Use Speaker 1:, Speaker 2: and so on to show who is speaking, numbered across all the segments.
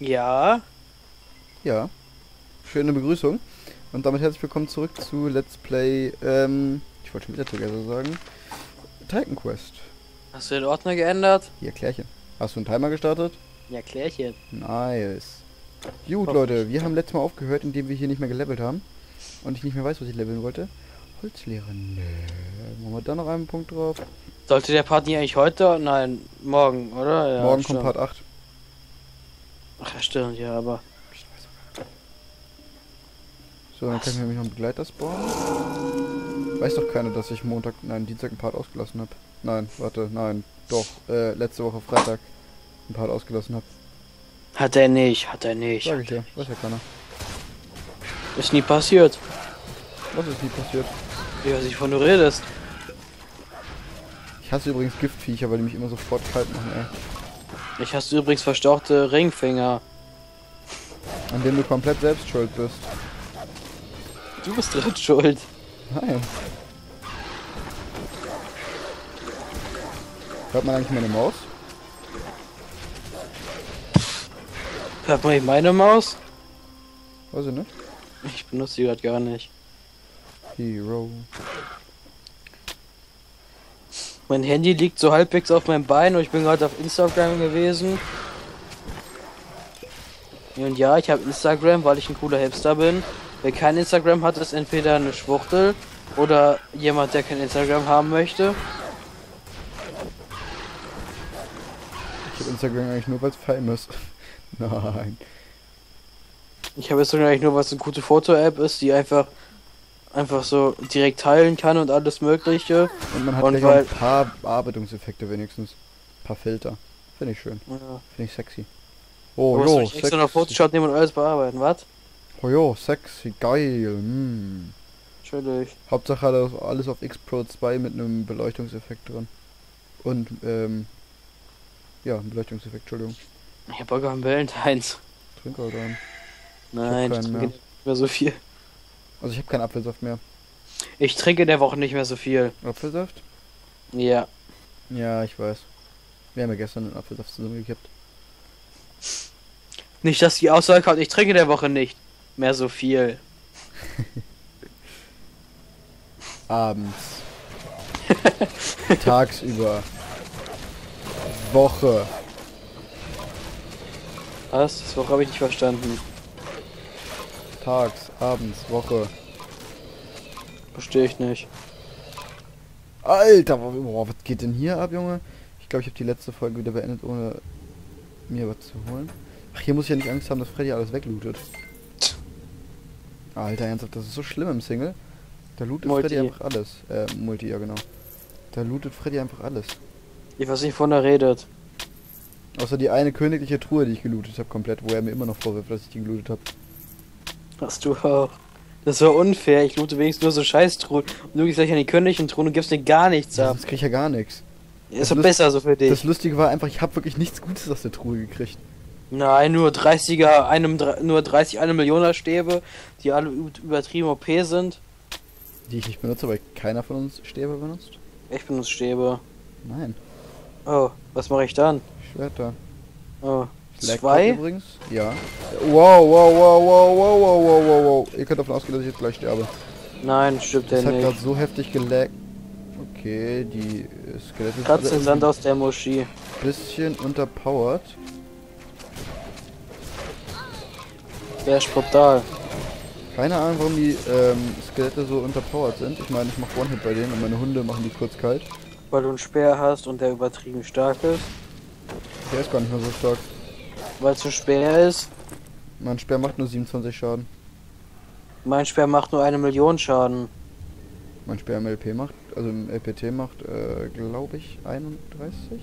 Speaker 1: Ja.
Speaker 2: Ja. Schöne Begrüßung. Und damit herzlich willkommen zurück zu Let's Play, ähm, ich wollte schon wieder Together sagen. Titan Quest.
Speaker 1: Hast du den Ordner geändert?
Speaker 2: Hier, Klärchen. Hast du einen Timer gestartet?
Speaker 1: Ja, Klärchen.
Speaker 2: Nice. Gut. Leute, wir haben letztes Mal aufgehört, indem wir hier nicht mehr gelevelt haben. Und ich nicht mehr weiß, was ich leveln wollte. Holzlehre, nö. Machen wir da noch einen Punkt drauf.
Speaker 1: Sollte der Part nicht eigentlich heute? Nein, morgen, oder? Ja,
Speaker 2: Morgen kommt Part 8.
Speaker 1: Ach, ja, stimmt, ja, aber.
Speaker 2: So, dann
Speaker 1: Was?
Speaker 2: können wir nämlich noch einen Begleiter spawnen. Weiß doch keiner, dass ich Montag, nein, Dienstag einen Part ausgelassen habe. Nein, warte, nein, doch, äh, letzte Woche Freitag einen Part ausgelassen habe.
Speaker 1: Hat er nicht, hat er nicht.
Speaker 2: Sag ich dir, weiß ja keiner.
Speaker 1: Ist nie passiert.
Speaker 2: Was ist nie passiert?
Speaker 1: Ich weiß nicht, wovon du redest.
Speaker 2: Ich hasse übrigens Giftviecher, weil die mich immer sofort kalt machen, ey.
Speaker 1: Ich hast übrigens verstauchte Ringfinger.
Speaker 2: An dem du komplett selbst schuld bist.
Speaker 1: Du bist dran schuld.
Speaker 2: Nein. Hört man eigentlich meine Maus?
Speaker 1: Hört man nicht meine Maus?
Speaker 2: Weiß ich nicht.
Speaker 1: Ich benutze die gerade gar nicht.
Speaker 2: Hero.
Speaker 1: Mein Handy liegt so halbwegs auf meinem Bein und ich bin gerade auf Instagram gewesen. Und ja, ich habe Instagram, weil ich ein cooler Hipster bin. Wer kein Instagram hat, ist entweder eine Schwuchtel oder jemand, der kein Instagram haben möchte.
Speaker 2: Ich habe Instagram eigentlich nur, weil es famous. Nein.
Speaker 1: Ich habe Instagram eigentlich nur, was eine gute Foto-App ist, die einfach einfach so direkt teilen kann und alles Mögliche.
Speaker 2: Und man hat
Speaker 1: Und
Speaker 2: auch
Speaker 1: weil-
Speaker 2: ein paar Bearbeitungseffekte wenigstens. Ein paar Filter. Finde ich schön.
Speaker 1: Ja.
Speaker 2: Finde ich sexy. Oh,
Speaker 1: Oh,
Speaker 2: jo,
Speaker 1: ich extra noch
Speaker 2: sexy.
Speaker 1: Photoshop nehmen und alles bearbeiten, was?
Speaker 2: Oh, jo, sexy, geil. Mm.
Speaker 1: Natürlich.
Speaker 2: Hauptsache hat alles auf X Pro 2 mit einem Beleuchtungseffekt drin. Und, ähm, ja, ein Beleuchtungseffekt, Entschuldigung.
Speaker 1: Ich hab Bock auf einen Valentines.
Speaker 2: Trink halt ein.
Speaker 1: Nein, ich,
Speaker 2: keinen
Speaker 1: trinke nicht mehr so viel.
Speaker 2: Also ich habe keinen Apfelsaft mehr.
Speaker 1: Ich trinke in der Woche nicht mehr so viel.
Speaker 2: Apfelsaft?
Speaker 1: Ja.
Speaker 2: Ja, ich weiß. Wir haben ja gestern einen Apfelsaft zusammengekippt.
Speaker 1: Nicht, dass die Aussage kommt, ich trinke in der Woche nicht mehr so viel.
Speaker 2: Abends. Tagsüber. Woche.
Speaker 1: Was? Das Woche habe ich nicht verstanden.
Speaker 2: Tags, abends, Woche.
Speaker 1: Verstehe ich nicht.
Speaker 2: Alter, boah, was geht denn hier ab, Junge? Ich glaube, ich habe die letzte Folge wieder beendet, ohne mir was zu holen. Ach, hier muss ich ja nicht Angst haben, dass Freddy alles weglootet. Alter, ernsthaft, das ist so schlimm im Single. Da lootet
Speaker 1: Multi.
Speaker 2: Freddy einfach alles. Äh, Multi, ja genau. Da lootet Freddy einfach alles.
Speaker 1: Ich weiß nicht, wovon er redet.
Speaker 2: Außer die eine königliche Truhe, die ich gelootet habe, komplett, wo er mir immer noch vorwirft, dass ich die gelootet habe.
Speaker 1: Hast du auch. Das war unfair. Ich loote wenigstens nur so Scheißtruhen. Und du gehst gleich an die königlichen Truhen und gibst mir gar nichts ab.
Speaker 2: Sonst krieg ich ja gar nichts.
Speaker 1: Ist doch besser so für dich.
Speaker 2: Das Lustige war einfach, ich habe wirklich nichts Gutes aus der Truhe gekriegt.
Speaker 1: Nein, nur 30er, einem, nur 30 eine Millioner Stäbe, die alle übertrieben OP sind.
Speaker 2: Die ich nicht benutze, weil keiner von uns Stäbe benutzt.
Speaker 1: Ich benutze Stäbe.
Speaker 2: Nein,
Speaker 1: Oh, was mache ich dann?
Speaker 2: Schwerter.
Speaker 1: Oh, zwei?
Speaker 2: übrigens? Ja. Wow, wow, wow, wow, wow, wow, wow, wow, wow. Ihr könnt davon ausgehen, dass ich jetzt gleich sterbe.
Speaker 1: Nein, stimmt
Speaker 2: Das
Speaker 1: ja
Speaker 2: hat gerade
Speaker 1: nicht.
Speaker 2: so heftig gelaggt. Okay, die äh, Skelette sind
Speaker 1: Sand
Speaker 2: irgendwie
Speaker 1: aus der Moschee.
Speaker 2: ein bisschen unterpowered.
Speaker 1: Der ist brutal.
Speaker 2: Keine Ahnung, warum die ähm, Skelette so unterpowered sind. Ich meine, ich mache One-Hit bei denen und meine Hunde machen die kurz kalt.
Speaker 1: Weil du einen Speer hast und der übertrieben stark ist.
Speaker 2: Der ist gar nicht mehr so stark.
Speaker 1: Weil es ein Speer ist.
Speaker 2: Mein Speer macht nur 27 Schaden.
Speaker 1: Mein Speer macht nur eine Million Schaden.
Speaker 2: Mein Speer im LP macht, also im LPT macht, äh, glaube ich, 31.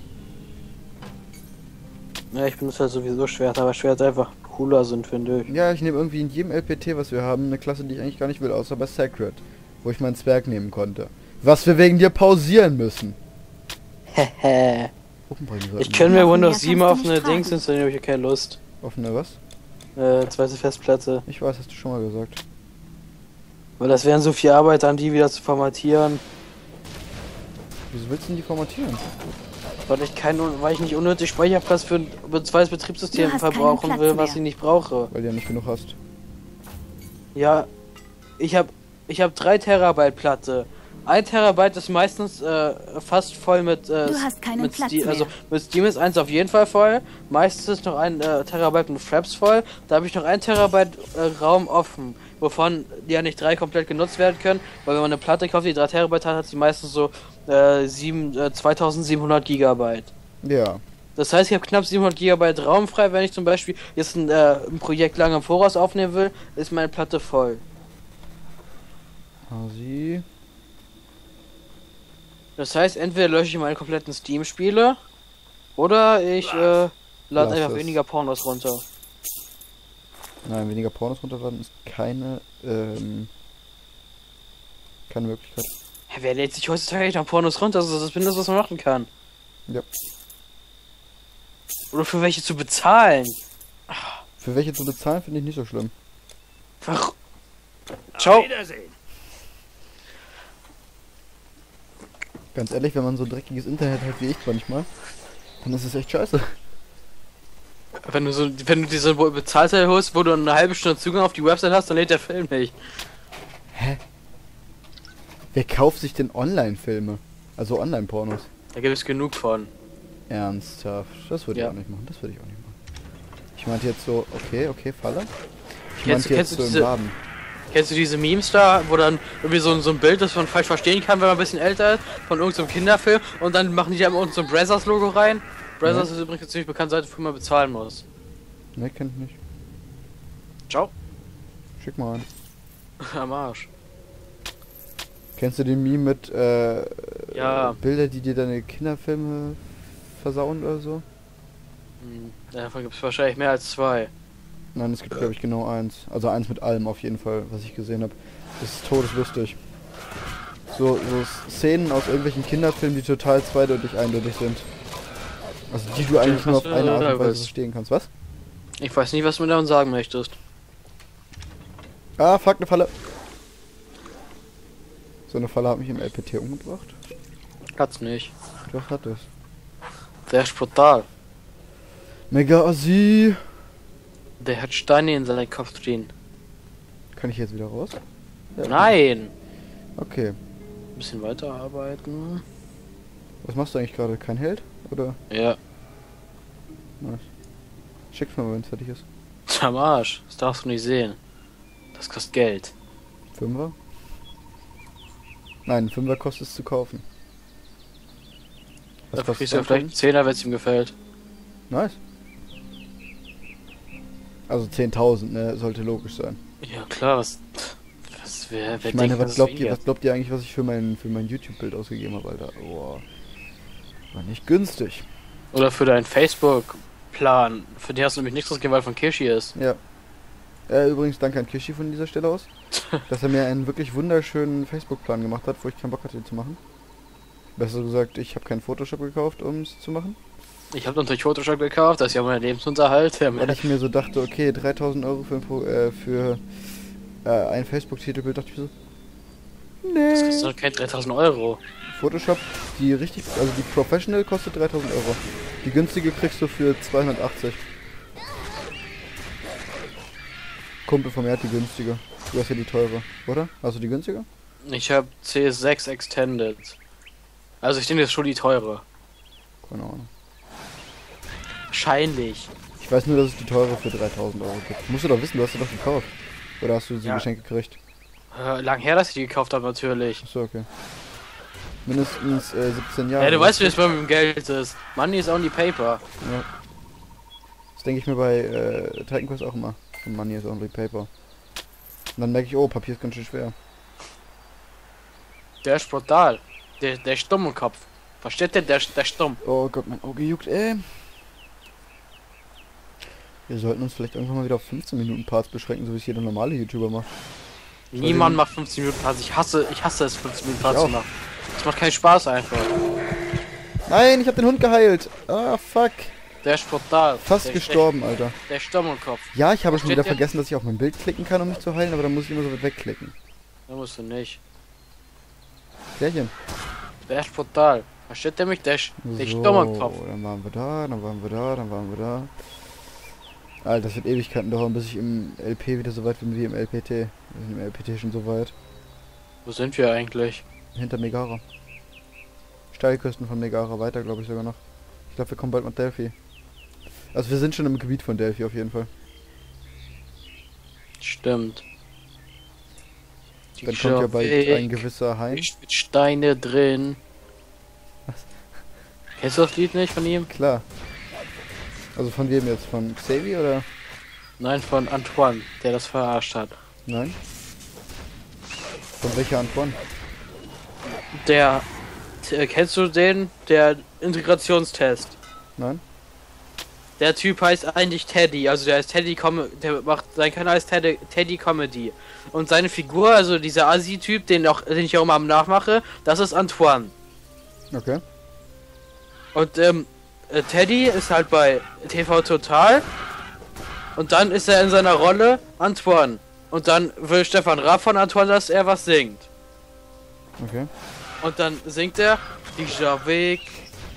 Speaker 1: Ja, ich benutze halt sowieso Schwerter, aber Schwerter einfach cooler sind, finde ich.
Speaker 2: Ja, ich nehme irgendwie in jedem LPT, was wir haben, eine Klasse, die ich eigentlich gar nicht will, außer bei Sacred, wo ich meinen Zwerg nehmen konnte. Was wir wegen dir pausieren müssen.
Speaker 1: Hehe. Ich kann mir Windows
Speaker 3: mehr
Speaker 1: 7
Speaker 3: kannst du
Speaker 1: auf eine. Dings installieren, habe ich ja keine Lust.
Speaker 2: Offene was?
Speaker 1: Äh, zweite Festplatte.
Speaker 2: Ich weiß, hast du schon mal gesagt.
Speaker 1: Weil das wären so viel Arbeit, dann die wieder zu formatieren.
Speaker 2: Wieso willst du denn die formatieren?
Speaker 1: Weil ich, kein, weil ich nicht unnötig Speicherplatz für ein zweites Betriebssystem verbrauchen will, was
Speaker 3: mehr.
Speaker 1: ich nicht brauche.
Speaker 2: Weil du ja nicht genug hast.
Speaker 1: Ja, ich habe ich hab 3 Terabyte Platte. 1 Terabyte ist meistens äh, fast voll mit, äh,
Speaker 3: Du hast keinen
Speaker 1: mit
Speaker 3: Platz
Speaker 1: Steam,
Speaker 3: mehr.
Speaker 1: also mit Steam ist eins auf jeden Fall voll. Meistens ist noch ein äh, Terabyte mit Fraps voll. Da habe ich noch ein Terabyte äh, Raum offen, wovon ja nicht drei komplett genutzt werden können, weil wenn man eine Platte kauft, die 3 Terabyte hat, hat sie meistens so äh, sieben, äh, 2700 Gigabyte.
Speaker 2: Ja.
Speaker 1: Das heißt, ich habe knapp 700 Gigabyte Raum frei. Wenn ich zum Beispiel jetzt ein, äh, ein Projekt lange im Voraus aufnehmen will, ist meine Platte voll.
Speaker 2: Hasi.
Speaker 1: Das heißt, entweder lösche ich meine kompletten Steam-Spiele oder ich äh, lade einfach
Speaker 2: es.
Speaker 1: weniger Pornos runter.
Speaker 2: Nein, weniger Pornos runterladen ist keine, ähm, keine Möglichkeit.
Speaker 1: Hä, wer lädt sich heutzutage noch Pornos runter? Das ist das Mindeste, was man machen kann.
Speaker 2: Ja.
Speaker 1: Oder für welche zu bezahlen.
Speaker 2: Für welche zu bezahlen, finde ich nicht so schlimm.
Speaker 1: Ach. Ciao.
Speaker 4: Wiedersehen.
Speaker 2: Ganz ehrlich, wenn man so ein dreckiges Internet hat wie ich manchmal, dann ist es echt scheiße.
Speaker 1: Wenn du so, wenn du diese Bezahlteil holst, wo du eine halbe Stunde Zugang auf die Website hast, dann lädt der Film nicht.
Speaker 2: Wer kauft sich denn Online-Filme? Also Online-Pornos?
Speaker 1: Da gibt es genug von.
Speaker 2: Ernsthaft? Das würde
Speaker 1: Ja.
Speaker 2: ich auch nicht machen. Das würde ich auch nicht machen. Ich meinte jetzt so, okay, okay, Falle. Ich meinte jetzt
Speaker 1: du
Speaker 2: so im
Speaker 1: diese-
Speaker 2: Laden.
Speaker 1: Kennst du diese Memes da, wo dann irgendwie so, ein- so ein Bild ist, was man falsch verstehen kann, wenn man ein bisschen älter ist, von irgendeinem Kinderfilm und dann machen die da immer unten so ein Brazzers-Logo rein? Brazzers ist übrigens eine ziemlich bekannte Seite, für man bezahlen muss.
Speaker 2: Ne, kennt ich nicht.
Speaker 1: Ciao.
Speaker 2: Schick mal an.
Speaker 1: Am Arsch.
Speaker 2: Kennst du den Meme mit äh,
Speaker 1: Ja.
Speaker 2: Bilder, die dir deine Kinderfilme versauen oder so?
Speaker 1: Hm, Davon gibt es wahrscheinlich mehr als zwei.
Speaker 2: Nein, es gibt glaube ich genau eins. Also eins mit allem auf jeden Fall, was ich gesehen habe. Das ist todeslustig. So, so Szenen aus irgendwelchen Kinderfilmen, die total zweideutig eindeutig sind. Also die du eigentlich nur auf eine Art und Weise verstehen kannst. Was?
Speaker 1: Ich weiß nicht, was du mir davon sagen möchtest.
Speaker 2: Ah, fuck, eine Falle. So eine Falle hat mich im LPT umgebracht.
Speaker 1: Hat's nicht.
Speaker 2: Doch, hat es.
Speaker 1: Der ist brutal.
Speaker 2: Mega Assi.
Speaker 1: Der hat Steine in seinem Kopf drin.
Speaker 2: Kann ich jetzt wieder raus? Ja,
Speaker 1: Nein!
Speaker 2: Okay.
Speaker 1: Ein bisschen weiterarbeiten.
Speaker 2: Was machst du eigentlich gerade? Kein Held? Oder?
Speaker 1: Ja.
Speaker 2: Nice. Schick's mir mal, wenn es fertig ist.
Speaker 1: Am Arsch. Das darfst du nicht sehen. Das kostet Geld.
Speaker 2: Fünfer? Nein, Fünfer kostet es zu kaufen. Was
Speaker 1: Dafür kriegst du ja vielleicht einen Zehner, wenn es ihm gefällt.
Speaker 2: Nice. Also 10.000, ne? Sollte logisch sein.
Speaker 1: Ja klar, was. Was wer, wer
Speaker 2: Ich meine, was glaubt ihr, was glaubt ihr eigentlich, was ich für mein, für mein YouTube-Bild ausgegeben habe, Alter? Boah. War nicht günstig.
Speaker 1: Oder für deinen Facebook-Plan. Für den hast du nämlich nichts ausgegeben, weil von Kishi ist.
Speaker 2: Ja. Äh, übrigens danke an Kishi von dieser Stelle aus, dass er mir einen wirklich wunderschönen Facebook-Plan gemacht hat, wo ich keinen Bock hatte, ihn zu machen. Besser gesagt, ich habe keinen Photoshop gekauft, um es zu machen.
Speaker 1: Ich habe natürlich Photoshop gekauft, das ist ja mein Lebensunterhalt.
Speaker 2: Weil ich mir so dachte, okay, 3000 Euro für ein, Pro, äh, für äh, ein Facebook-Titelbild, dachte ich mir so.
Speaker 1: das
Speaker 2: Nee.
Speaker 1: kostet doch kein 3000 Euro.
Speaker 2: Photoshop, die richtig, also die Professional kostet 3000 Euro. Die günstige kriegst du für 280. Kumpel von mir hat die günstige. Du hast ja die teure, oder? Hast du die günstige?
Speaker 1: Ich habe CS6 Extended. Also ich denke, das ist schon die teure.
Speaker 2: Keine Ahnung.
Speaker 1: Wahrscheinlich.
Speaker 2: Ich weiß nur, dass es die teure für 3000 Euro gibt. Musst du doch wissen, du hast sie doch gekauft. Oder hast du sie
Speaker 1: Ja.
Speaker 2: geschenkt gekriegt?
Speaker 1: Äh, lang her, dass ich die gekauft habe, natürlich.
Speaker 2: Achso, okay. Mindestens äh, 17 Jahre.
Speaker 1: Ja, du weißt, wie es bei mit dem Geld ist. Money is only paper.
Speaker 2: Ja. Das denke ich mir bei äh, Titan Quest auch immer. Und Money is only paper. Und dann merke ich, oh, Papier ist ganz schön schwer.
Speaker 1: Der ist brutal. Der, der ist stumm im Kopf. Versteht der? Der, ist- der ist stumm.
Speaker 2: Oh Gott, mein Auge juckt, ey. Wir sollten uns vielleicht irgendwann mal wieder auf 15 Minuten Parts beschränken, so wie es jeder normale YouTuber macht.
Speaker 1: Niemand macht 15 Minuten Parts. Ich hasse, ich hasse es, 15 Minuten Parts zu machen. Das macht keinen Spaß einfach.
Speaker 2: Nein, ich hab den Hund geheilt. Ah, fuck.
Speaker 1: Der ist brutal.
Speaker 2: Fast
Speaker 1: der,
Speaker 2: gestorben, Alter.
Speaker 1: Der, der ist stumm im Kopf.
Speaker 2: Ja, ich habe schon wieder
Speaker 1: der-
Speaker 2: vergessen, dass ich auf mein Bild klicken kann, um mich zu heilen, aber dann muss ich immer so weit wegklicken.
Speaker 1: Da musst du nicht.
Speaker 2: Klärchen.
Speaker 1: Der ist brutal. Da steht nämlich Dash. Dash
Speaker 2: So,
Speaker 1: Dommerkopf.
Speaker 2: dann waren wir da, dann waren wir da, dann waren wir da. Alter, das wird Ewigkeiten dauern, bis ich im LP wieder so weit bin wie im LPT. Wir sind im LPT schon so weit.
Speaker 1: Wo sind wir eigentlich?
Speaker 2: Hinter Megara. Steilküsten von Megara, weiter glaube ich sogar noch. Ich glaube, wir kommen bald nach Delphi. Also wir sind schon im Gebiet von Delphi auf jeden Fall.
Speaker 1: Stimmt.
Speaker 2: Dann kommt ja bald
Speaker 1: Weg,
Speaker 2: ein gewisser Hein.
Speaker 1: Mit Steine drin.
Speaker 2: Was?
Speaker 1: Kennst du das Lied nicht von ihm?
Speaker 2: Klar. Also von wem jetzt? Von Xavi oder?
Speaker 1: Nein, von Antoine, der das verarscht hat.
Speaker 2: Nein? Von welcher Antoine?
Speaker 1: Der. T- Kennst du den? Der Integrationstest.
Speaker 2: Nein?
Speaker 1: Der Typ heißt eigentlich Teddy, also der ist Teddy Com der macht sein Kanal heißt Teddy, Teddy Comedy. Und seine Figur, also dieser Asi-Typ, den auch, den ich auch immer nachmache, das ist Antoine.
Speaker 2: Okay.
Speaker 1: Und ähm, äh, Teddy ist halt bei TV Total. Und dann ist er in seiner Rolle Antoine. Und dann will Stefan Raab von Antoine, dass er was singt.
Speaker 2: Okay.
Speaker 1: Und dann singt er Dieser Weg,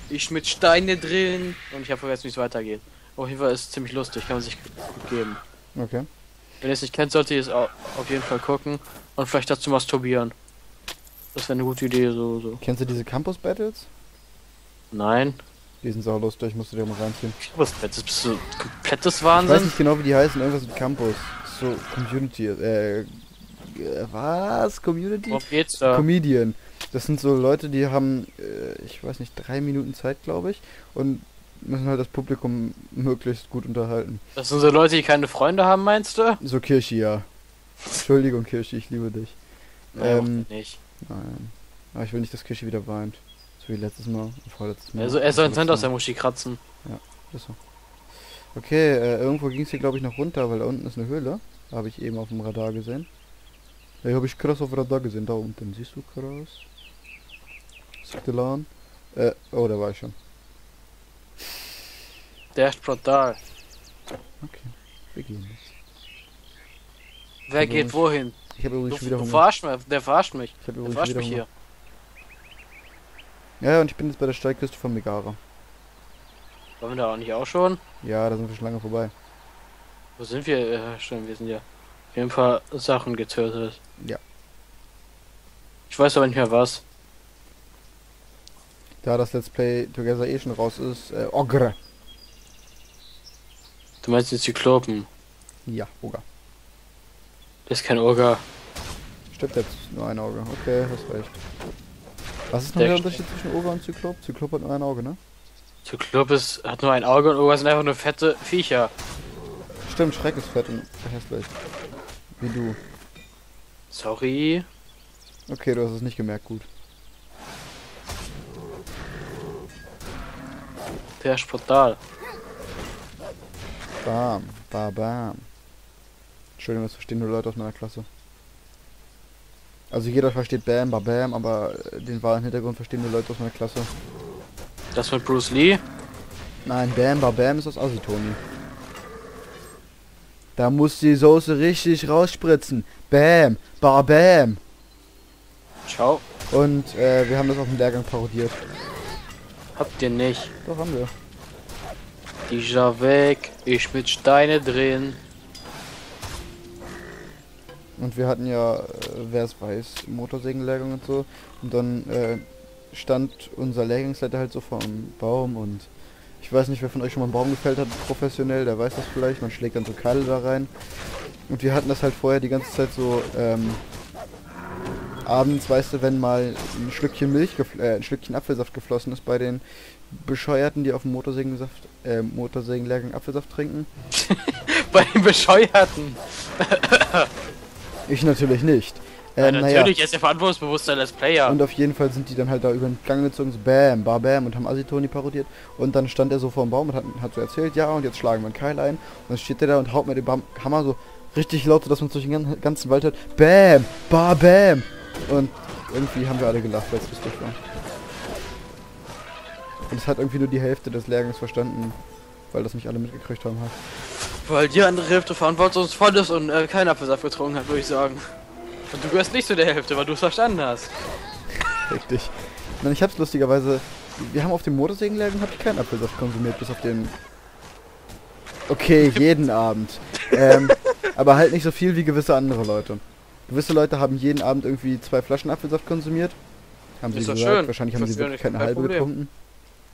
Speaker 1: ich mit Steine drin. Und ich habe vergessen, wie es weitergeht. Auf jeden Fall ist es ziemlich lustig, kann man sich gut geben.
Speaker 2: Okay.
Speaker 1: Wenn ihr es nicht kennt, solltet ihr es au- auf jeden Fall gucken. Und vielleicht dazu masturbieren. Das wäre eine gute Idee, so, so.
Speaker 2: Kennst du diese Campus Battles?
Speaker 1: Nein.
Speaker 2: Die sind sau lustig, musst du dir mal reinziehen.
Speaker 1: Was, das bist du komplettes
Speaker 2: Ich weiß
Speaker 1: Wahnsinn?
Speaker 2: nicht genau, wie die heißen, irgendwas mit Campus. So, Community, äh, was? Community?
Speaker 1: Worum geht's da?
Speaker 2: Comedian. Das sind so Leute, die haben, äh, ich weiß nicht, drei Minuten Zeit, glaube ich, und müssen halt das Publikum möglichst gut unterhalten.
Speaker 1: Das sind so Leute, die keine Freunde haben, meinst du?
Speaker 2: So Kirschi, ja. Entschuldigung, Kirschi, ich liebe dich.
Speaker 1: Naja,
Speaker 2: Ähm,
Speaker 1: nicht.
Speaker 2: Nein. Aber ich will nicht, dass Kirschi wieder weint. So wie letztes Mal und vorletztes Mal.
Speaker 1: Also er soll einen Cent aus der Muschi kratzen.
Speaker 2: Mal. Ist so. Okay, äh, irgendwo ging es hier, glaube ich, noch runter, weil da unten ist eine Höhle. Habe ich eben auf dem Radar gesehen. Ja, habe ich krass auf dem Radar gesehen. Da unten. Siehst du krass? Siktelan. Äh, oh, da war ich schon.
Speaker 1: Der ist brutal.
Speaker 2: Okay. Wir gehen jetzt.
Speaker 1: Wer geht wohin?
Speaker 2: Ich habe
Speaker 1: Du,
Speaker 2: übrigens schon wieder
Speaker 1: du
Speaker 2: Hunger.
Speaker 1: verarscht mich, der verarscht mich.
Speaker 2: Ich habe
Speaker 1: Der
Speaker 2: übrigens
Speaker 1: verarscht
Speaker 2: schon
Speaker 1: mich hier.
Speaker 2: Ja, und ich bin jetzt bei der Steilküste von Megara.
Speaker 1: Waren wir da auch nicht auch schon?
Speaker 2: Ja, da sind wir schon lange vorbei.
Speaker 1: Wo sind wir? Ja, stimmt, wir sind ja auf jeden Fall Sachen getötet.
Speaker 2: Ja.
Speaker 1: Ich weiß aber nicht mehr was.
Speaker 2: Da das Let's Play Together eh schon raus ist, äh, Ogre.
Speaker 1: Du meinst die Zyklopen.
Speaker 2: Ja, Ogre.
Speaker 1: Das ist kein Oger.
Speaker 2: Stimmt jetzt nur ein Auge. Okay, hast recht. Was ist noch
Speaker 1: Der
Speaker 2: der
Speaker 1: Sch-
Speaker 2: Unterschied zwischen Ogre und Zyklop? Zyklop hat nur ein Auge, ne?
Speaker 1: Zyklop ist, hat nur ein Auge und Oger sind einfach nur fette Viecher.
Speaker 2: Stimmt, Schreck ist fett und hässlich. Wie du.
Speaker 1: Sorry.
Speaker 2: Okay, du hast es nicht gemerkt, gut.
Speaker 1: Der ist brutal.
Speaker 2: Bam, ba bam. Entschuldigung, das verstehen nur Leute aus meiner Klasse. Also jeder versteht Bam, ba bam, aber den wahren Hintergrund verstehen nur Leute aus meiner Klasse.
Speaker 1: Das mit Bruce Lee.
Speaker 2: Nein, Bam, ba bam ist aus Aussie, Toni. Da muss die Soße richtig rausspritzen. Bam, ba bam.
Speaker 1: Ciao.
Speaker 2: Und äh, wir haben das auf dem Lehrgang parodiert.
Speaker 1: Habt ihr nicht.
Speaker 2: Doch, haben wir.
Speaker 1: Dieser Weg, ich mit Steine drin.
Speaker 2: Und wir hatten ja, äh, wer es weiß, Motorsägenlehrgang und so. Und dann äh, stand unser Lehrgangsleiter halt so vor einem Baum und ich weiß nicht, wer von euch schon mal einen Baum gefällt hat, professionell, der weiß das vielleicht. Man schlägt dann so Keile da rein. Und wir hatten das halt vorher die ganze Zeit so, ähm, abends, weißt du, wenn mal ein Schlückchen Milch, äh, ein Schlückchen Apfelsaft geflossen ist bei den Bescheuerten, die auf dem Motorsägensaft, äh, Motorsägenlehrgang Apfelsaft trinken.
Speaker 1: Bei den Bescheuerten.
Speaker 2: Ich natürlich nicht.
Speaker 1: Ja,
Speaker 2: Ähm, naja.
Speaker 1: natürlich, er ist ja verantwortungsbewusster Let's Player.
Speaker 2: Und auf jeden Fall sind die dann halt da über den Gang gezogen, so bam, ba bam und haben Asitoni parodiert. Und dann stand er so vor dem Baum und hat, hat so erzählt, ja, und jetzt schlagen wir einen Keil ein. Und dann steht er da und haut mit dem Bam Hammer so richtig laut, dass man es durch den gan- ganzen Wald hört. Bam, ba bam. Und irgendwie haben wir alle gelacht, weil es lustig war. Und es hat irgendwie nur die Hälfte des Lehrgangs verstanden, weil das nicht alle mitgekriegt haben halt.
Speaker 1: Weil die andere Hälfte verantwortungsvoll ist und äh, keinen Apfelsaft getrunken hat, würde ich sagen. Und du gehörst nicht zu der Hälfte, weil du es verstanden hast.
Speaker 2: Richtig. Nein, ich hab's lustigerweise wir haben auf dem Motorsägenladen habe ich keinen Apfelsaft konsumiert, bis auf den. Okay, jeden Abend. Ähm, aber halt nicht so viel wie gewisse andere Leute. Gewisse Leute haben jeden Abend irgendwie zwei Flaschen Apfelsaft konsumiert. Haben sie
Speaker 1: Ist doch
Speaker 2: gesagt.
Speaker 1: schön.
Speaker 2: Wahrscheinlich haben sie wirklich keine
Speaker 1: kein
Speaker 2: halbe getrunken.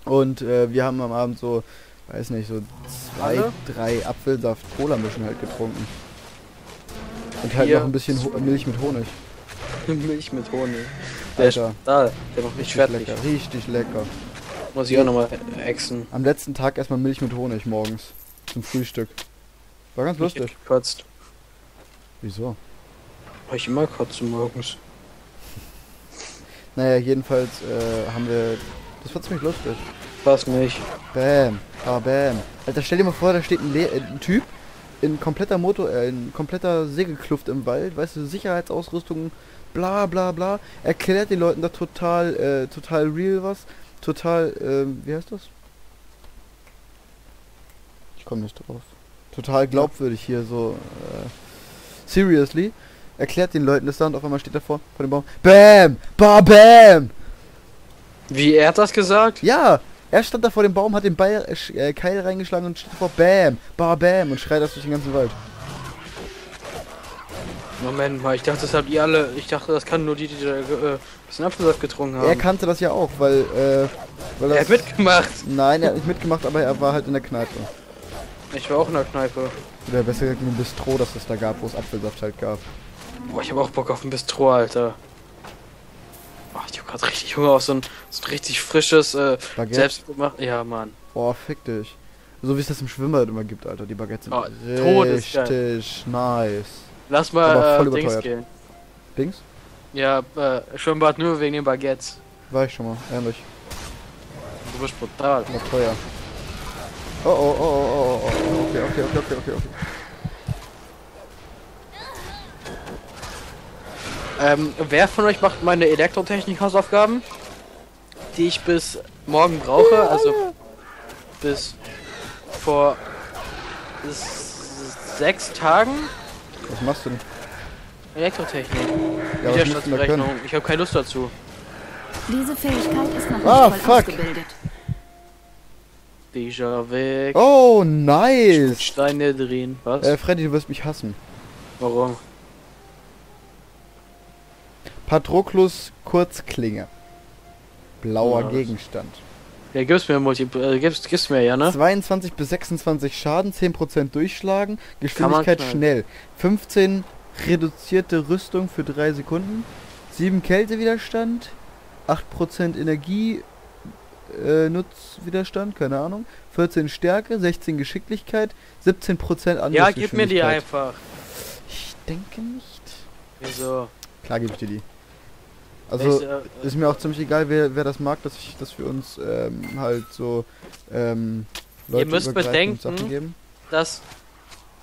Speaker 2: Und äh, wir haben am Abend so, weiß nicht, so zwei,
Speaker 1: Alle?
Speaker 2: drei Apfelsaft-Cola-Mischen halt getrunken. Und halt
Speaker 1: Vier.
Speaker 2: noch ein bisschen Ho Milch mit Honig.
Speaker 1: Milch mit Honig. Der ist
Speaker 2: Alter,
Speaker 1: da, der macht mich
Speaker 2: richtig
Speaker 1: fertig.
Speaker 2: lecker. Richtig lecker.
Speaker 1: Muss ich auch nochmal exen.
Speaker 2: Am letzten Tag erstmal Milch mit Honig morgens. Zum Frühstück. War ganz lustig.
Speaker 1: Gekotzt.
Speaker 2: Wieso?
Speaker 1: Weil ich immer kotze morgens.
Speaker 2: Naja, jedenfalls äh, haben wir. Das war ziemlich lustig.
Speaker 1: Was nicht.
Speaker 2: Bam. Ah, bam. Alter, stell dir mal vor, da steht ein, äh, ein Typ in kompletter Motor, äh, in kompletter Segelkluft im Wald, weißt du, Sicherheitsausrüstung, bla bla bla. Erklärt den Leuten da total, äh, total real was. Total, ähm, wie heißt das? Ich komme nicht drauf. Total glaubwürdig hier, so, äh, seriously. Erklärt den Leuten das da und auf einmal steht er vor, vor dem Baum. Bam! Ba bam!
Speaker 1: Wie er hat das gesagt?
Speaker 2: Ja, er stand da vor dem Baum, hat den Beil, äh, äh, Keil reingeschlagen und steht vor Bam, ba Bam und schreit das durch den ganzen Wald.
Speaker 1: Moment mal, ich dachte, das habt ihr alle. Ich dachte, das kann nur die, die da äh, bisschen Apfelsaft getrunken haben.
Speaker 2: Er kannte das ja auch, weil, äh, weil
Speaker 1: Er
Speaker 2: er.
Speaker 1: hat mitgemacht.
Speaker 2: Nein, er hat nicht mitgemacht, aber er war halt in der Kneipe.
Speaker 1: Ich war auch in der Kneipe.
Speaker 2: Oder besser gesagt in dem Bistro, das es da gab, wo es Apfelsaft halt gab.
Speaker 1: Boah, ich habe auch Bock auf ein Bistro, Alter. Boah, ich hab grad richtig Hunger auf so ein, so ein richtig frisches, äh,
Speaker 2: Baguette.
Speaker 1: selbstgemacht. Ja, Mann.
Speaker 2: Boah, fick dich. So wie es das im Schwimmbad immer gibt, Alter. Die Baguettes sind
Speaker 1: Oh,
Speaker 2: richtig nice.
Speaker 1: Lass mal
Speaker 2: voll
Speaker 1: äh, Dings gehen.
Speaker 2: Dings?
Speaker 1: Ja, äh, Schwimmbad nur wegen den Baguettes.
Speaker 2: War ich schon mal, ehrlich.
Speaker 1: Du bist brutal.
Speaker 2: War teuer. Oh, oh, oh, oh, oh, oh, oh. Okay, okay, okay, okay, okay, okay.
Speaker 1: Ähm, wer von euch macht meine Elektrotechnik-Hausaufgaben? Die ich bis morgen brauche, also bis vor sechs Tagen.
Speaker 2: Was machst du denn?
Speaker 1: Elektrotechnik.
Speaker 2: Ja, was musst du denn da
Speaker 1: Widerstandsberechnung.
Speaker 2: können?
Speaker 1: Ich habe keine Lust dazu.
Speaker 3: Diese Fähigkeit ist noch nicht
Speaker 2: Ah,
Speaker 3: voll
Speaker 2: fuck.
Speaker 3: ausgebildet.
Speaker 1: Déjà weg.
Speaker 2: Oh, nice!
Speaker 1: Steine drehen. Was?
Speaker 2: Äh, Freddy, du wirst mich hassen.
Speaker 1: Warum?
Speaker 2: Patroclus Kurzklinge. Blauer
Speaker 1: Ja,
Speaker 2: Gegenstand.
Speaker 1: Ja, gib's mir Multi äh, gib's, gib's mir ja, ne?
Speaker 2: 22 bis 26 Schaden, 10% durchschlagen, Geschwindigkeit schnell. 15 reduzierte Rüstung für 3 Sekunden, 7 Kältewiderstand, 8% Energie äh, Nutzwiderstand, keine Ahnung, 14 Stärke, 16 Geschicklichkeit, 17% Angriffsgeschwindigkeit.
Speaker 1: Ja, gib mir die einfach.
Speaker 2: Ich denke nicht.
Speaker 1: Wieso?
Speaker 2: Klar gebe ich dir die. Also,
Speaker 1: Welche, äh,
Speaker 2: ist mir auch ziemlich egal, wer, wer das mag, dass, ich, dass wir uns ähm, halt so ähm, Leute
Speaker 1: müsst bedenken,
Speaker 2: Sachen geben.
Speaker 1: das,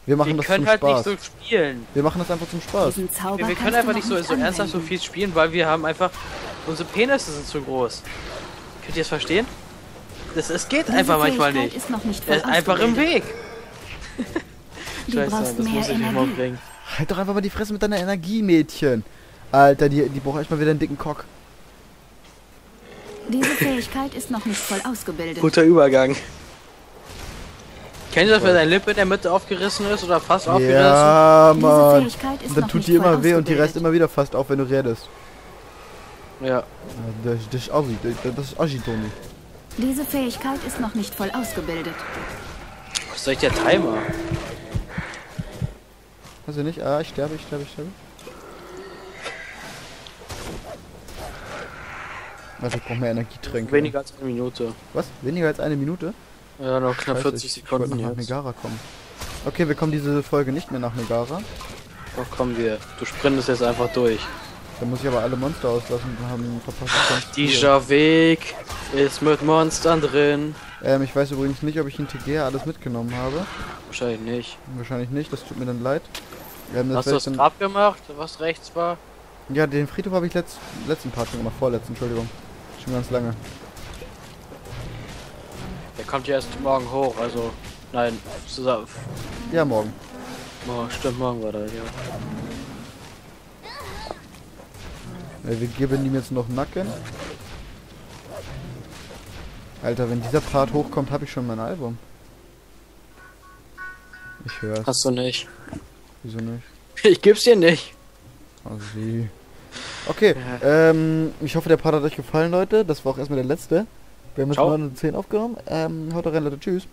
Speaker 2: Wir machen
Speaker 1: wir
Speaker 2: das
Speaker 1: können
Speaker 2: zum
Speaker 1: halt
Speaker 2: Spaß.
Speaker 1: nicht so spielen.
Speaker 2: wir machen das einfach zum Spaß.
Speaker 1: Wir, wir können einfach nicht so, so
Speaker 3: anwenden.
Speaker 1: ernsthaft so viel spielen, weil wir haben einfach. Unsere Penisse sind zu groß. Könnt ihr es verstehen? Das, es geht
Speaker 3: Diese
Speaker 1: einfach manchmal nicht.
Speaker 3: Ist noch nicht
Speaker 1: Er
Speaker 3: voll
Speaker 1: ist einfach im. Weg.
Speaker 3: Du brauchst
Speaker 1: das
Speaker 3: mehr
Speaker 1: muss ich noch mal
Speaker 3: Energie.
Speaker 1: bringen.
Speaker 2: Halt doch einfach mal die Fresse mit deiner Energie, Mädchen. Alter, die, die braucht erstmal wieder einen dicken Cock.
Speaker 3: Diese Fähigkeit ist noch nicht voll ausgebildet.
Speaker 1: Guter Übergang. Kennt ihr das, wenn deine Lippe in der Mitte aufgerissen ist oder fast aufgerissen?
Speaker 2: Ja,
Speaker 3: Diese
Speaker 2: Mann.
Speaker 3: Fähigkeit ist
Speaker 2: Und dann tut die immer weh und die reißt immer wieder fast auf, wenn du redest.
Speaker 1: Ja.
Speaker 2: Das, das ist Assi, das, das ist Assi, Toni.
Speaker 3: Diese Fähigkeit ist noch nicht voll ausgebildet.
Speaker 1: Was ist eigentlich der Timer?
Speaker 2: Hast du nicht? Ah, ich sterbe, ich sterbe, ich sterbe. Warte, ich brauche mehr Energietränke.
Speaker 1: Weniger als eine Minute.
Speaker 2: Was? Weniger als eine Minute?
Speaker 1: Ja, noch knapp
Speaker 2: Scheiße,
Speaker 1: 40
Speaker 2: ich, ich
Speaker 1: Sekunden
Speaker 2: noch nach. Megara kommen. Okay, wir kommen diese Folge nicht mehr nach Megara.
Speaker 1: Doch, kommen wir. Du sprintest jetzt einfach durch.
Speaker 2: Da muss ich aber alle Monster auslassen und haben verpasst.
Speaker 1: Dieser Weg ist mit Monstern drin.
Speaker 2: Ähm, ich weiß übrigens nicht, ob ich in TGR alles mitgenommen habe.
Speaker 1: Wahrscheinlich nicht.
Speaker 2: Wahrscheinlich nicht, das tut mir dann leid. Ähm,
Speaker 1: Hast du das
Speaker 2: ich dann,
Speaker 1: Grab gemacht, was rechts war?
Speaker 2: ja, den Friedhof habe ich letzt, letzten Part schon gemacht, vorletzten, Entschuldigung. Schon ganz lange.
Speaker 1: Der kommt ja erst morgen hoch, also. Nein, zusammen.
Speaker 2: Ja, morgen.
Speaker 1: Oh, stimmt, morgen war das, ja.
Speaker 2: Äh, wir geben ihm jetzt noch Nacken. Alter, wenn dieser Part hochkommt, habe ich schon mein Album. Ich hör's.
Speaker 1: Hast du nicht.
Speaker 2: Wieso nicht?
Speaker 1: Ich geb's dir nicht.
Speaker 2: Also wie. Okay, ähm, ich hoffe, der Part hat euch gefallen, Leute. Das war auch erstmal der letzte. Wir haben jetzt
Speaker 1: Ciao.
Speaker 2: 9 und 10 aufgenommen. Ähm, haut rein, Leute. Tschüss.